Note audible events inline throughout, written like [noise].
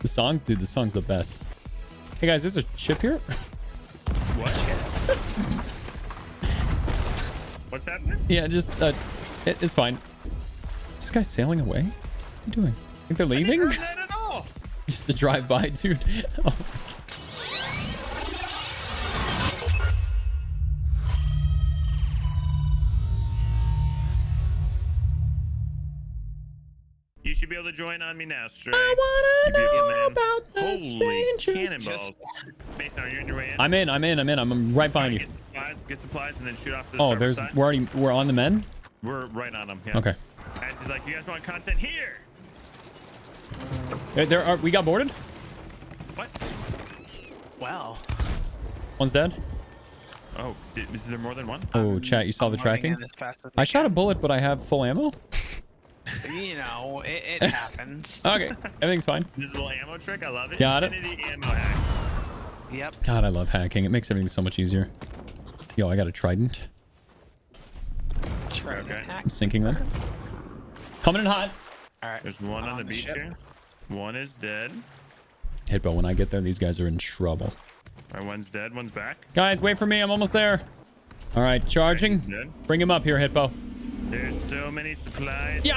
The song, dude, the song's the best. Hey guys, there's a chip here. What? [laughs] What's happening? yeah, just uh, it, it's fine. Is this guy sailing away? What's he doing? Think they're leaving? Heard that at all? [laughs] just to drive by, dude. [laughs] to join on me now, Stray. I wanna know about the Holy strangers. cannonballs. Mason, are you on your way in? I'm in. I'm in. I'm in. I'm right behind you. Get supplies, get supplies, and then shoot off to the Oh, there's side. we're already we're on the men. We're right on them. Yeah. Okay. And she's like, you guys want content here? There, there are we got boarded. What? Wow. One's dead. Oh, is there more than one? Oh, chat, you saw the I'm running tracking? in as fast as I shot a bullet, but I have full ammo. You know, it, it [laughs] happens. [laughs] Okay, everything's fine. Invisible ammo trick. I love it. Got it. Ammo hack. Yep. God, I love hacking. It makes everything so much easier. Yo, I got a trident. Try Okay. hack. I'm sinking them. Coming in hot. All right. There's one on, On the the beach ship. here. One is dead. Hitbo, when I get there, these guys are in trouble. All right, one's dead. One's back. Guys, wait for me. I'm almost there. All right, charging. He's. Bring him up here, Hitbo. There's so many supplies Yeah!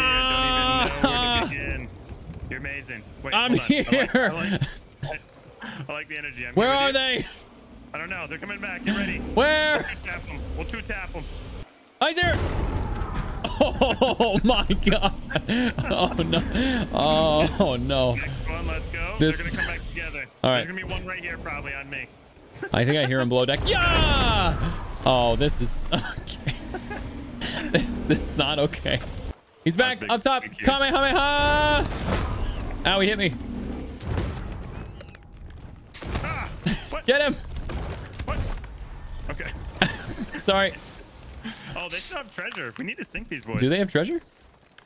here. I don't even know where to [laughs] begin. You're amazing. Wait, I'm on. I like, here. I like, I like the energy. I'm Where are you. they? I don't know. They're coming back. Get ready. Where? Two tap them. We'll two tap them. Oh, there. Oh [laughs] my god. Oh no. Oh no. Next one. Let's go. This- They're gonna come back together. All right. There's gonna be one right here, probably on me. I think I hear him below deck. Yeah! Oh, this is [laughs] okay. [laughs] this is not okay. He's back big- up top. Kamehameha! Ow, he hit me. Ah! Get him! What? Okay. [laughs] Sorry. Oh, they still have treasure. We need to sink these boys. Do they have treasure?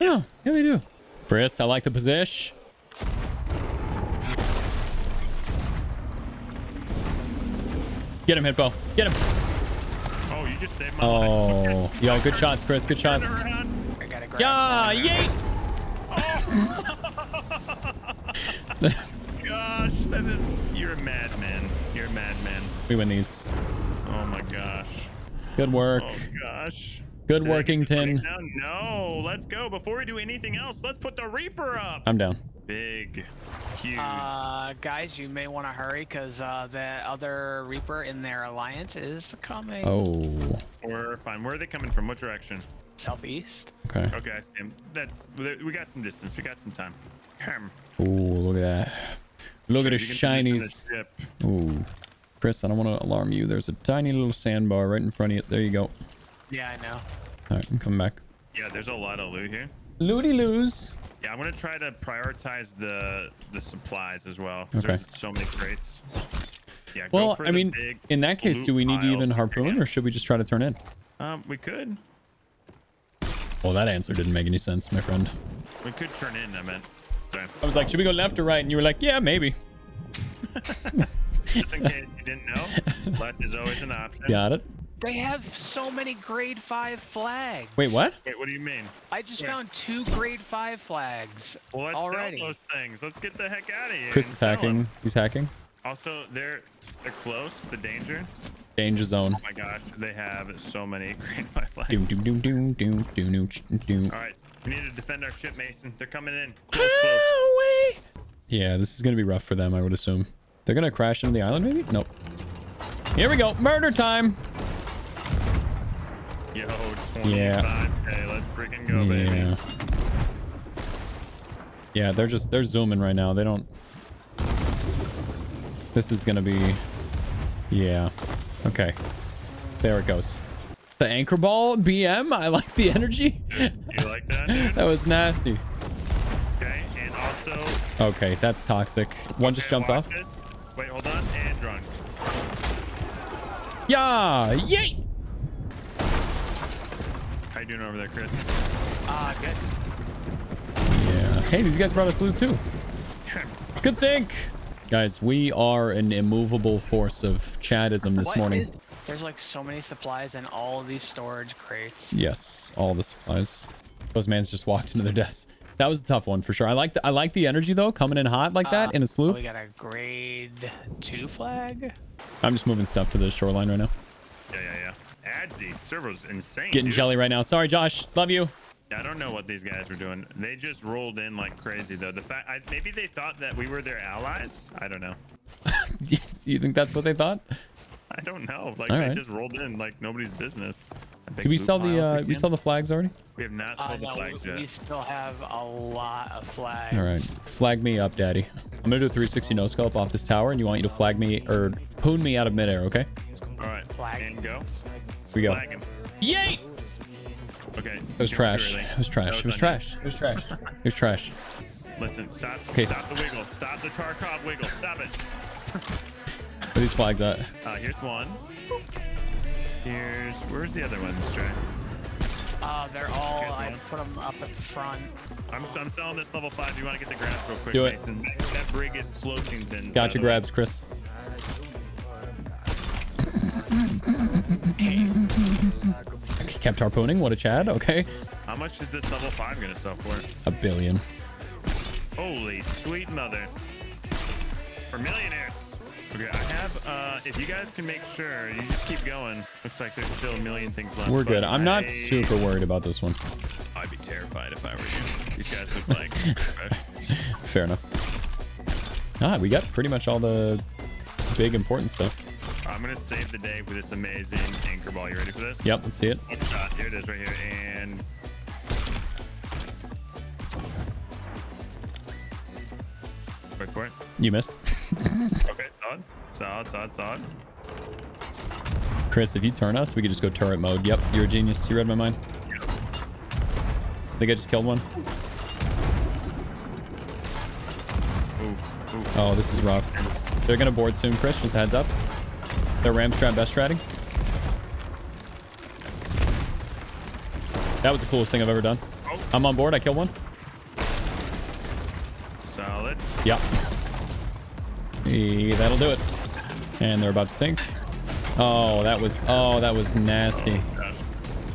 Yeah, yeah, they do. Chris, I like the position. Get him, Hitbo. Get him. Oh, just saved my life. Oh, yo, good shots, Chris. Good shots. around. I gotta grab. Yeah, one. yeet! [laughs] Gosh, that is. You're a madman. You're a madman. We win these. Oh my gosh. Good work. Oh gosh. Good Did I get workington. No, let's go. Before we do anything else, let's put the Reaper up. I'm down. Big, huge. Uh, guys, you may want to hurry because uh, the other Reaper in their alliance is coming Oh, We're fine. Where are they coming from? What direction? southeast. okay. Okay, I see 'em. That's we got some distance. We got some time. Ahem. Ooh, look at that. Look at the You can position shinies. the ship. Ooh. Chris, I don't want to alarm you. There's a tiny little sandbar right in front of you. There you go. Yeah, I know. All right, I'm coming back. Yeah, there's a lot of loot here. Looty loos. Yeah, I'm gonna try to prioritize the the supplies as well. Okay. There's so many crates. Yeah. Well, for I mean, in that case, do we need to even harpoon or should we just try to turn in? Um, we could. Well, that answer didn't make any sense, my friend. We could turn in. I meant. I was like, should we go left or right? And you were like, yeah, maybe. [laughs] Just in case you didn't know, [laughs] left is always an option. Got it. They have so many grade 5 flags. Wait, what? Wait, what do you mean? I just found two grade 5 flags Well, let's already. sell those things. Let's get the heck out of here. Chris is sell 'em. hacking. He's hacking. Also, they're they're close. The danger. Danger zone. Oh my gosh, they have so many [laughs] green white flags. Doom, doom, doom, doom, doom, doom, doom, doom. All right, we need to defend our ship, Mason. They're coming in. Close, close. Yeah, this is gonna be rough for them, I would assume. They're gonna crash into the island, maybe? Nope. Here we go. Murder time. Yo, 25. Yeah. Let's freaking go, baby. yeah. Yeah, they're just they're zooming right now. They don't. This is gonna be. Yeah. Okay. There it goes. The anchor ball BM. I like the energy. You like that, [laughs] that was nasty. Okay, and also. Okay, that's toxic. One just jumped off. it. Wait, hold on. And drunk. Yeah. Yay. How you doing over there, Chris? Ah, good. Yeah. Hey, these guys brought us loot too. [laughs] Good sync. Guys, we are an immovable force of Chadism this What morning. is- There's like so many supplies in all these storage crates. Yes, all the supplies. Those mans just walked into their desk. That was a tough one for sure. I like the, I like the energy though, coming in hot like that Uh, in a sloop. We got a grade two flag. I'm just moving stuff to the shoreline right now. Yeah, yeah, yeah. Adzi, server's insane. Getting dude. jelly right now. Sorry, Josh. Love you. I don't know what these guys were doing. They just rolled in like crazy though. The fact I, maybe they thought that we were their allies. I don't know. [laughs] Do you think that's what they thought? I don't know. Like All they right. just rolled in like nobody's business. A Did we sell the uh, kicked we sell the flags already? We have not Uh, sold the no, flags we, yet. we still have a lot of flags. All right. Flag me up, daddy. I'm gonna do a 360 no scope off this tower, and you want you to flag me or poon me out of midair, okay? All right. Flag. And go. We go. Flag him. Yay! Okay. It was Too trash. early. It was trash. That It was trash. It was trash. It was trash. [laughs] Listen. Stop. Okay. Stop the wiggle. Stop the Tarkov wiggle. Stop it. [laughs] Where are these flags at? Uh, here's one. Here's where's the other one, Stray? Uh, they're all. Here's I one. put them up at the front. I'm, I'm selling this level five. You want to get the grabs real quick, Do it. Mason? That, that brig is Floatington. Gotcha grabs, Chris. [laughs] Kept harpooning. What a Chad. Okay. How much is this level five gonna sell for? A billion. Holy sweet mother. For millionaires. Okay, I have, uh, if you guys can make sure, you just keep going. Looks like there's still a million things left. We're good. I'm not I- super worried about this one. I'd be terrified if I were you. These guys look like. [laughs] Fair enough. Ah, we got pretty much all the big important stuff. I'm gonna save the day with this amazing anchor ball. You ready for this? Yep, let's see it. One shot. Here it is right here. And wait for it. You missed. [laughs] Okay, solid. Solid, solid, solid. Chris, if you turn us, we could just go turret mode. Yep, you're a genius. You read my mind. I think I just killed one. Ooh, ooh. Oh, this is rough. They're gonna board soon, Chris. Just heads up. They're best stratting. That was the coolest thing I've ever done. Oh. I'm on board. I killed one. Solid. Yep. Eh, that'll do it. And they're about to sink. Oh, that was. Oh, that was nasty.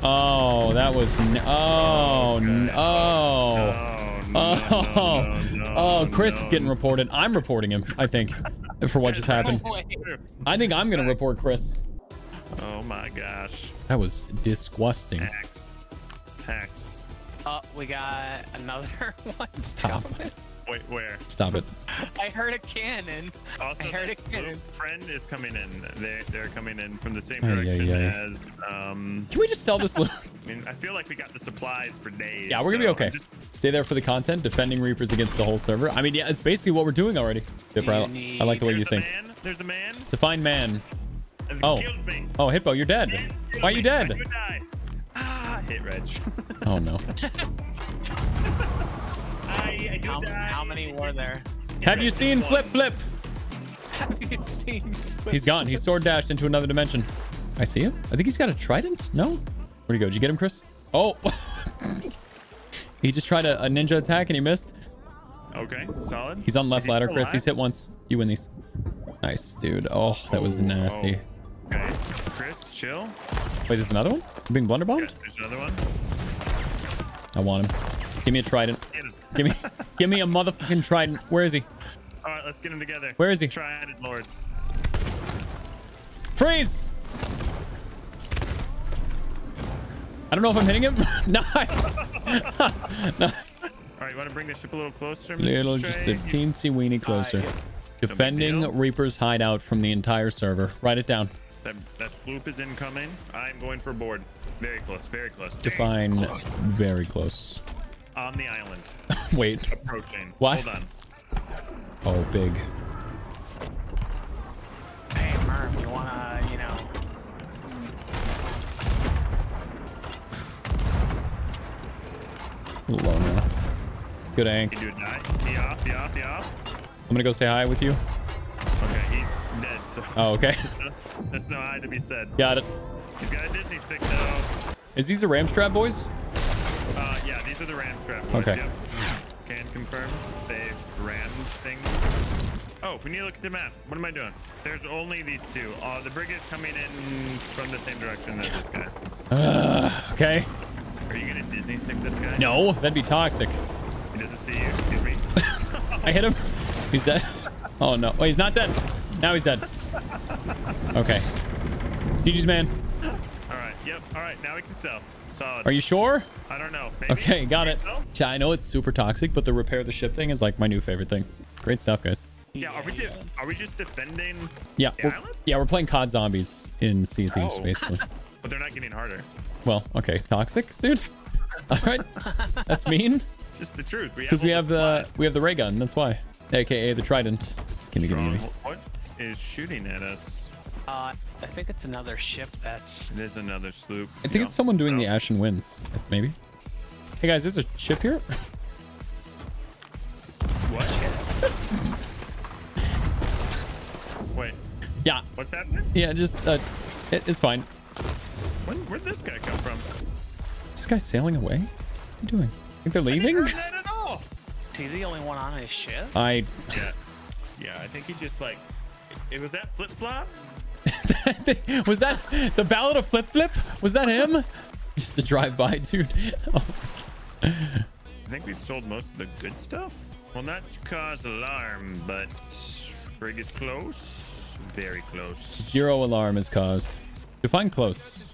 Oh, that was. Oh, oh. Oh, no, Oh, [laughs] oh, Chris is getting reported. I'm reporting him, I think, for what just happened. Wait, I think I'm going to report Chris. Oh my gosh. That was disgusting. Hacks. Hacks. oh, we got another [laughs] one. Stop. Wait, where? Stop it. I heard a cannon. Also, I heard a cannon. friend is coming in. They they're coming in from the same Ay, ay, direction ay. as um. Can we just sell this loot? [laughs] I mean, I feel like we got the supplies for days. yeah, we're going to be okay. just- Stay there for the content, defending Reapers against the whole server. I mean, yeah, it's basically what we're doing already. Dipper, I, I like the way There's you think. man. There's a man. Define man. and Oh. Killed me. Oh, Hitbo, you're dead. Why are you me. I dead? die. Ah, hit Reg. [laughs] Oh, no. [laughs] I, I How, how many were there? [laughs] Have you seen Flip Flip? Have you seen? He's gone. He's sword dashed into another dimension. I see him. I think he's got a trident. No? Where'd he go? Did you get him, Chris? Oh. [laughs] he just tried a, a ninja attack and he missed. Okay, solid. He's on Is left he ladder, Chris. alive? He's hit once. You win these. Nice, dude. Oh, that was Oh, nasty. oh. Okay, Chris, chill. Wait, there's another one? You being Yeah, blunderbombed? there's another one. I want him. Give me a trident. Get him. Give me, give me a motherfucking trident. Where is he? All right, let's get him together. Where is he? Trident Lords. Freeze! I don't know if I'm hitting him. [laughs] nice. [laughs] nice. All right, you want to bring the ship a little closer, Mr. Little, just a Stray? Teensy weeny closer. yeah. Defending deal. Reaper's hideout from the entire server. Write it down. That, that sloop is incoming. I'm going for board. Very close, very close. Define very close. On the island. [laughs] Wait. Approaching. What? Hold on. Oh, big. Hey, Murph, you wanna, you know? A little low. Good ank. You do a. He off, he off, he off. I'm gonna go say hi with you. Okay, he's dead. So Oh, okay. [laughs] there's no I to be said. Got it. He's got a Disney stick though. Is these the Ramstrap boys? Yeah, these are the ram strap boys. Okay. Yep. Can confirm they ram things. Oh, we need to look at the map. What am I doing? There's only these two. Uh, the brig is coming in from the same direction as this guy. Uh, okay. Are you gonna Disney stick this guy? No, that'd be toxic. He doesn't see you. Excuse me. [laughs] I hit him. He's dead. Oh no. Wait, he's not dead. Now he's dead. Okay. GG's man. All right. Yep. All right. Now we can sell. Solid. Are you sure? I don't know. Maybe? Okay, got it. So? Yeah, I know it's super toxic, but the repair the ship thing is like my new favorite thing. Great stuff, guys. Yeah. Are we just are we just defending Yeah, the we're, island? yeah, we're playing COD zombies in Sea of Thieves, Oh. basically. [laughs] [laughs] But they're not getting harder. Well, okay, toxic, dude. All right, that's mean. It's just the truth. Because we all have the we have the ray gun. That's why, aka the trident. Gimme, gimme, gimme. Strong- What is shooting at us? Uh, I think it's another ship that's. It is another sloop. I think it's someone doing the Ashen Winds, maybe. Hey guys, there's a ship here. What? [laughs] Wait. yeah, What's happening? yeah, just uh, it, it's fine. When, where'd this guy come from? This guy's sailing away. What's he doing? Think they're I didn't leaving? hear that at all. Is he the only one on his ship? I Yeah. Yeah. I think he just like. It was that flip flop. [laughs] was that the Ballad of Flip Flip? Was that him? [laughs] Just to drive by, dude. [laughs] Oh, I think we've sold most of the good stuff. Will not cause alarm, but brig is close. Very close. zero alarm is caused. Define close.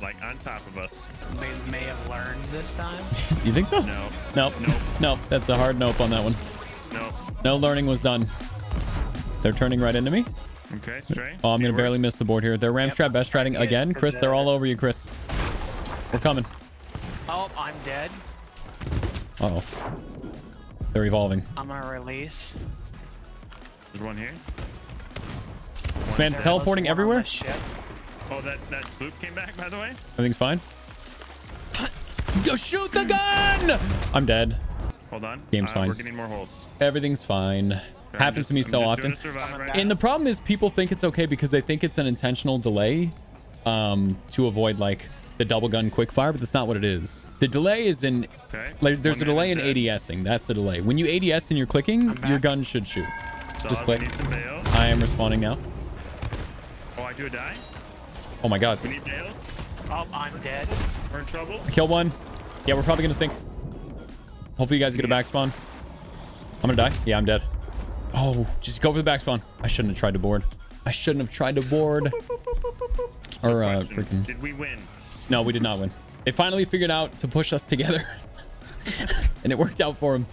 Like on top of us. They may have learned this time. You think so? No. Nope. Nope. Nope. That's a hard nope on that one. No. No learning was done. They're turning right into me. Okay, stray. Oh, I'm gonna barely miss the board here. They're ram strap best stratting Yeah, again. Chris, they're all over you, Chris. We're coming. Oh, I'm dead. Uh oh. They're evolving. I'm gonna release. There's one here. This One man's teleporting There's one on everywhere. the. Oh, that that sloop came back, by the way. Everything's fine. [laughs] Go shoot the gun! I'm dead. Hold on. Game's uh, fine. We're getting more holes. Everything's fine. I'm Happens just- to me I'm so often. doing a survive right And the problem is people think it's okay because they think it's an intentional delay um, to avoid like the double gun quick fire, but that's not what it is. The delay is in Okay. like there's One a delay in man is ADSing. That's the delay. When you ADS and you're clicking, your gun should shoot. So Just we like need some bales. I am responding now. Oh, I do a die. Oh my god. We need bales. Oh, I'm dead. We're in trouble. Kill one. Yeah, we're probably gonna sink. Hopefully you guys get a back spawn. I'm gonna die. Yeah, I'm dead. Oh, just go for the back spawn. I shouldn't have tried to board. I shouldn't have tried to board. [laughs] Or uh Question, freaking Did we win? No, we did not win. They finally figured out to push us together. [laughs] and it worked out for them.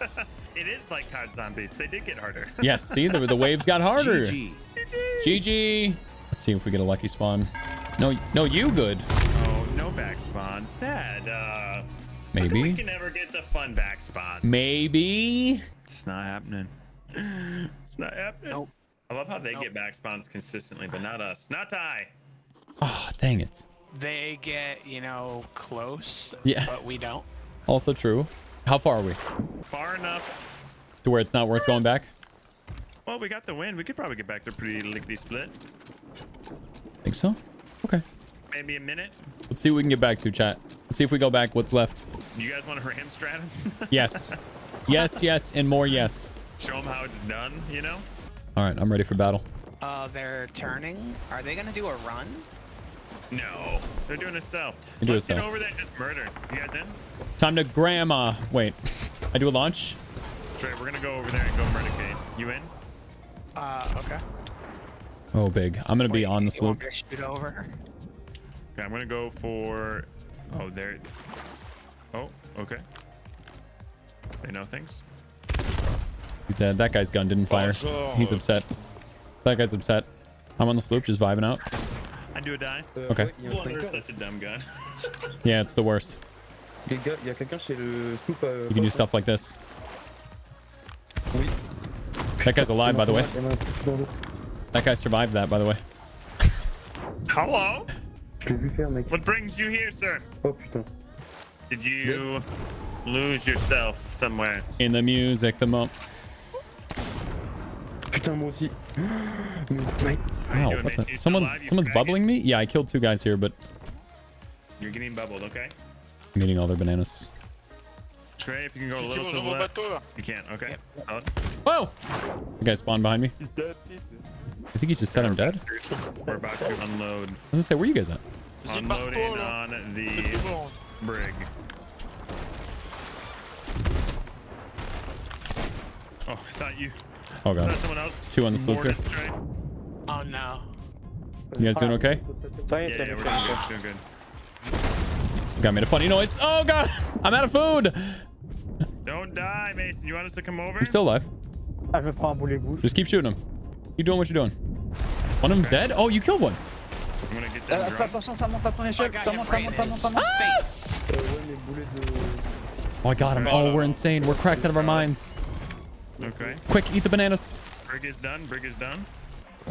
[laughs] It is like COD Zombies. They did get harder. Yes, see, the, the waves got harder. GG. GG. Let's see if we get a lucky spawn. No, no, you good. Oh, no back spawn. Sad. Uh, We Maybe. can never get the fun back spawns. Maybe. It's not happening. [laughs] It's not happening. Nope. I love how they Nope. get back spawns consistently, but not us. Not I. Oh, ah, dang it. They get, you know, close. Yeah. But we don't. Also true. How far are we? Far enough. To where it's not worth going back? Well, we got the win. We could probably get back there pretty lickety split. Think so? Okay. Maybe a minute. Let's see what we can get back to, chat. Let's see if we go back. What's left? You guys want to [laughs] ram Stratton? Yes. [laughs] yes, yes, and more yes. Show them how it's done, you know? All right, I'm ready for battle. Uh, they're turning. Are they gonna do a run? No. They're doing it so. They do Let's it get over there and just murder. You guys in? Time to grandma. Wait. I do a launch? Trey, we're gonna go over there and go murder Kate. You in? Uh, okay. Oh, big. I'm going to be on the you want sloop. shoot over? Okay, I'm gonna go for. Oh, there. Oh, okay. They know things. He's dead. That guy's gun didn't fire. He's upset. That guy's upset. I'm on the sloop just vibing out. I do a die. Ok. ouais, il y a un You're such a dumb gun. [laughs] Yeah, it's the worst. Les gars, il y a quelqu'un chez le sloop. You can do stuff like this. That guy's alive, by the way. Il y en a un dans l'eau. That guy survived that, by the way. Hello? Je l'ai vu faire, mec. What brings you here, sir? Oh. Did you lose yourself somewhere? In the music, the mo. Putain, moi aussi. [gasps] Mais, mec, How you Wow, what the? Someone's alive, someone's bubbling me. Yeah, I killed two guys here, but You're getting bubbled, okay? I'm eating all their bananas. Trey, if you can go a little to the left. You can't, okay? Solid. Whoa! The guy spawned behind me. I think he just said I'm dead. I We're about to unload. was gonna say, where you guys at? Unloading on the brig. Oh, I thought you. Oh god. thought someone else. It's two on the sloop here. Oh no. You guys doing okay? Soyez Yeah, yeah, we're doing good. Doing good. Got made a funny noise. Oh god. I'm out of food. Don't die, Mason. You want us to come over? I'm still alive. Ah, je me prends un boulet bouche. Just keep shooting them. Keep doing what you're doing. One of them's dead. Oh, you killed one. I'm gonna get them attends, drunk. attention, ça monte à ton I échelle. Ça monte, ça monte, ça monte, ça monte. his face. Euh, ouais, les boulets de... Oh, I got him. Oh, we're insane. We're cracked out of our minds. Okay. Quick, eat the bananas. Brig is done. Brig is done.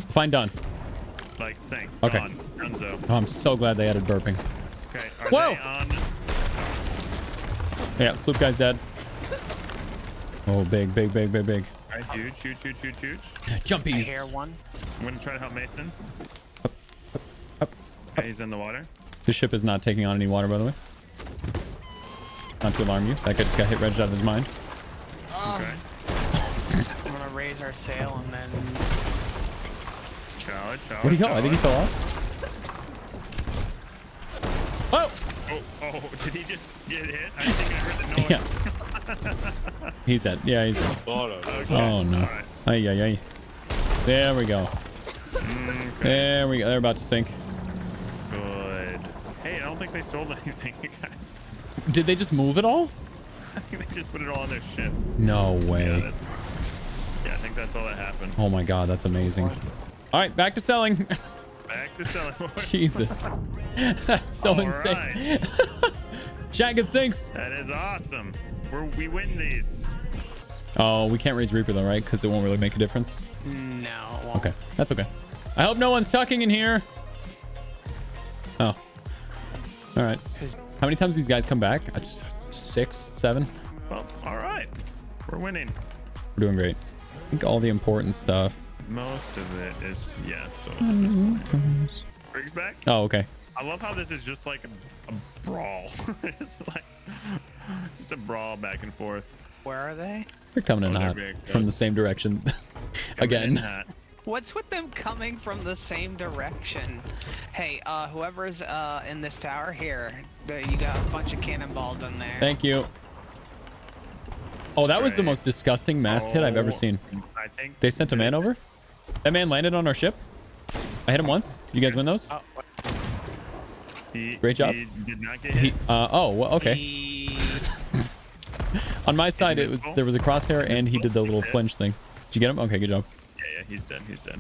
Fine, done. Like sank. Okay. Gone. Dunzo. Oh, I'm so glad they added burping. Okay. Are Whoa! they on? Yeah, sloop guy's dead. Oh, big, big, big, big, big. All right, huge, huge, huge, huge, huge. I hear Jumpies. one. I'm gonna try to help Mason. up, up, Okay, he's in the water. This ship is not taking on any water, by the way. Not to alarm you. That guy just got hit right out of his mind. Okay. I'm gonna raise our sail and then. Challenge, challenge. Where'd he go? I think he fell off. Oh! Oh, oh, oh [laughs] did he just get hit? I think I heard the [laughs] noise. Yeah. He's dead. Yeah, he's dead. Oh, okay. Oh, no. All right. Ay, ay, ay. There we go. Okay. There we go. They're about to sink. Good. Hey, I don't think they sold [laughs] anything, you guys. Did they just move it all? I think they just put it all on their ship. No way. yeah, I think that's all that happened. Oh my god, that's amazing. All right, back to selling. [laughs] Back to selling. [laughs] Jesus. [laughs] That's so All insane. Jack and sinks. That is awesome. We're, we win these. Oh, we can't raise Reaper though, right? Because it won't really make a difference. No. Okay, that's okay. I hope no one's tucking in here. Oh. All right. How many times these guys come back? Uh, Six, seven. Well, all right. We're winning. We're doing great. I think all the important stuff. Most of it is yes. So at this point. Briggs back. Oh, okay. I love how this is just like a, a brawl. [laughs] it's like just a brawl back and forth. Where are they? They're coming in Oh, hot from the same direction. [laughs] Again. hot. What's with them coming from the same direction? Hey, uh, whoever's uh in this tower here, the, you got a bunch of cannonballs in there. Thank you. Oh, that was the most disgusting mast hit I've ever Oh, seen. I think They sent a man over? That man landed on our ship? I hit him once. You guys win those? Oh, he, Great job. He did not get He, uh, oh, well, okay. he- [laughs] On my side, it was there was a crosshair and he did the little flinch thing. Did you get him? Okay, good job. Yeah, yeah, he's dead. He's dead.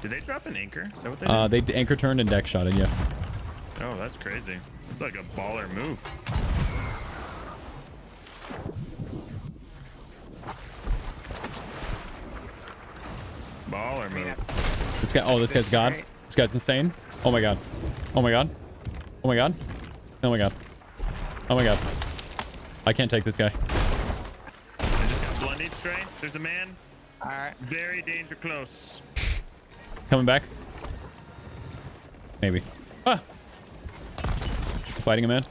Did they drop an anchor? Is that what they Uh, did? they anchor turned and deck shot it. Yeah. Oh, that's crazy. It's like a baller move. Baller I mean, move. This guy. Oh, this guy's This god. This guy's insane. Oh my god. Oh my god. Oh my god. Oh my god. Oh my god. I can't take this guy. I just got blunted straight. There's a man. Alright. Very danger close. Coming back. Maybe. Ah. Fighting a man.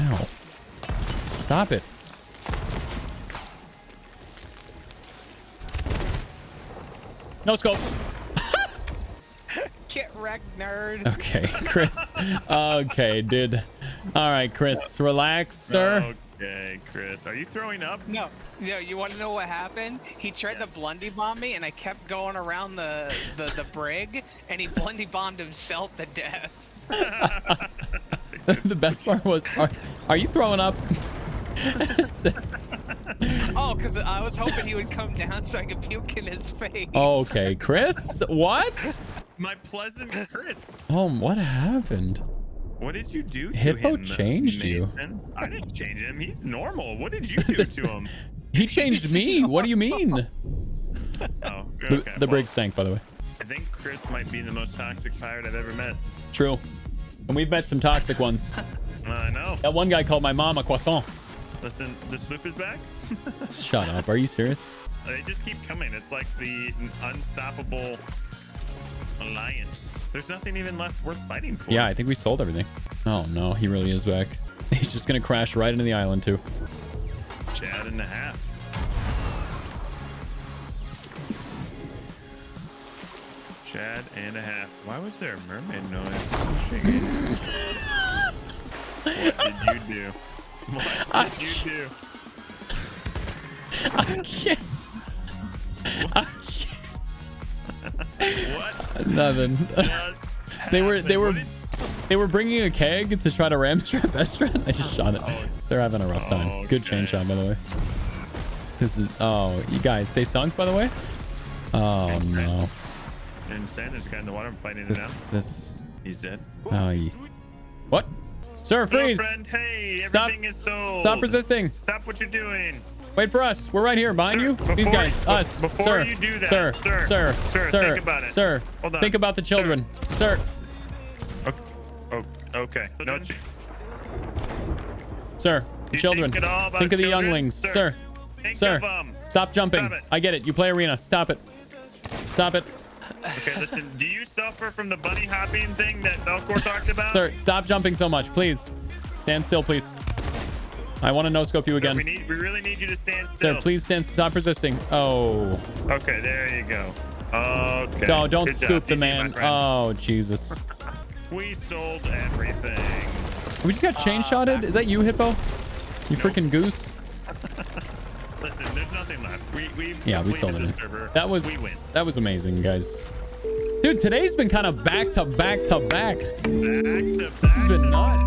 Ow. Stop it. No scope. [laughs] Get wrecked, nerd. Okay, Chris. Okay, dude. All right, Chris. Relax, sir. Okay, Chris. Are you throwing up? No, no. You want to know what happened? He tried Yeah. to blundy bomb me, and I kept going around the the, the brig, and he blundy bombed himself to death. [laughs] the best part was, are, are you throwing up? [laughs] [laughs] Oh, because I was hoping he would come down so I could puke in his face. Oh, okay, Chris. What? My pleasant Chris. Oh, what happened? What did you do to Hitbo him? Uh, changed you. I didn't change him. He's normal. What did you [laughs] do This- to him? He changed me. What do you mean? [laughs] Oh, The, okay. the well, brig sank, by the way. I think Chris might be the most toxic pirate I've ever met. True. And we've met some toxic ones. I know. That one guy called my mom a croissant. Listen, the sloop is back. Shut up. Are you serious? They just keep coming. It's like the unstoppable alliance. There's nothing even left worth fighting for. Yeah, I think we sold everything. Oh no, he really is back. [laughs] He's just gonna crash right into the island too. Chad and a half. Chad and a half. Why was there a mermaid noise? what did you do? What did you do? I can't. I can't. What? Nothing. They were they were they were bringing a keg to try to ram strap [laughs] Estran. I just shot it. Oh, They're having a rough time. Oh, Good chain shot by the way. This is oh you guys they sunk by the way. Oh no. And Sanders guy in the water fighting it This out. this He's dead. oh what? Sir freeze! friend. Hey, Stop- is sold. Stop resisting! Stop what you're doing. Wait for us. We're right here behind Sir, you. These guys, us, before sir, you do that, sir, sir, sir, sir, sir, think about it. sir. Hold on. Think about the children, sir, Okay. Oh, okay. No, sir. The You children. think at all about Think of the children? younglings, Sir, sir, think sir. of 'em. Stop jumping. Stop it. I get it. You play arena. Stop it. Stop it, Okay, listen. Do you suffer from the bunny hopping thing that Velcor talked about? sir. Stop jumping so much, please. Stand still, please. I want to no scope you We again, need. We really need you to stand still. sir. Please stand. Stop resisting. Oh, Okay, there you go. Okay. no, don't Good scoop job. the man. Oh, Jesus. [laughs] We sold everything. We just got uh, chain shotted. Is that you, Hitbo? You freaking goose. [laughs] Listen, there's nothing left. We we Yeah, we sold it. server. That was we win. that was amazing, guys. Dude, today's been kind of back to back to back. Back to This has been not.